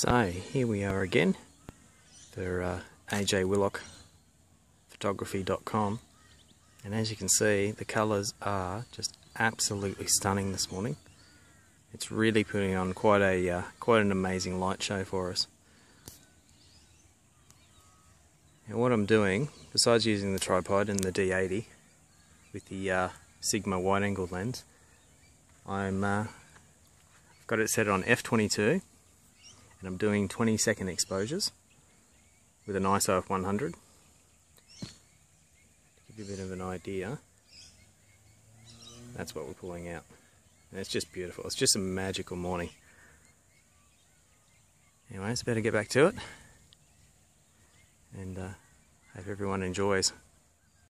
So here we are again for uh, ajwillockphotography.com and as you can see the colours are just absolutely stunning this morning. It's really putting on quite a uh, quite an amazing light show for us. And what I'm doing, besides using the tripod and the D80 with the uh, Sigma wide angle lens, I'm uh, got it set on f22 and I'm doing 20 second exposures with an ISO of 100 to give you a bit of an idea that's what we're pulling out. And it's just beautiful. It's just a magical morning. Anyways better get back to it. And uh, hope everyone enjoys